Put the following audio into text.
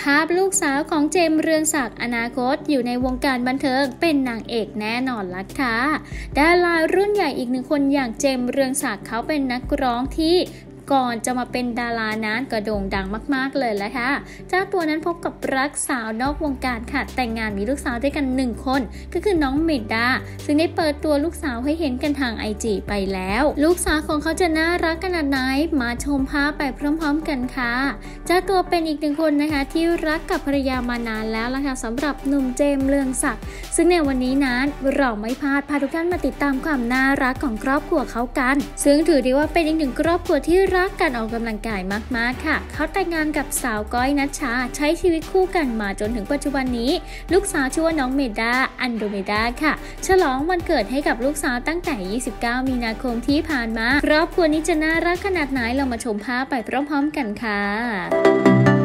ภาพลูกสาวของเจมส์เรืองศักดิ์อนาคต อยู่ในวงการบันเทิงเป็นนางเอกแน่นอนละค่ะดารารุ่นใหญ่อีกหนึ่งคนอย่างเจมส์เรืองศักดิ์เขาเป็นนักร้องที่ ก่อนจะมาเป็นดารานั้นก็โด่งดังมาก ๆ เลยแหละค่ะ เจ้าตัวนั้นพบกับรักสาวนอกวงการค่ะ แต่งงานมีลูกสาวด้วยกันหนึ่งคน ก็คือน้องเมดา ซึ่งได้เปิดตัวลูกสาวให้เห็นกันทางไอจีไปแล้ว ลูกสาวของเขาจะน่ารักขนาดไหน มาชมภาพไปพร้อม ๆ กันค่ะ เจ้าตัวเป็นอีกหนึ่งคนนะคะ ที่รักกับภรรยามานานแล้วละค่ะสำหรับหนุ่มเจมส์เลืองศักดิ์ ซึ่งในวันนี้นั้นเราไม่พลาดพาทุกท่านมาติดตามความน่ารักของครอบครัวเขากัน ซึ่งถือได้ว่าเป็นอีกหนึ่งครอบครัวที่รรักการออกกำลังกายมากๆค่ะ เขาแต่งงานกับสาวก้อยนัชชา ใช้ชีวิตคู่กันมาจนถึงปัจจุบันนี้ ลูกสาวชื่อว่าน้องเมดาอันโดเมดาค่ะ ฉลองวันเกิดให้กับลูกสาวตั้งแต่ 29 มีนาคมที่ผ่านมาครอบครัวนี้จะน่ารักขนาดไหนเรามาชมภาพไปพร้อมๆกันค่ะ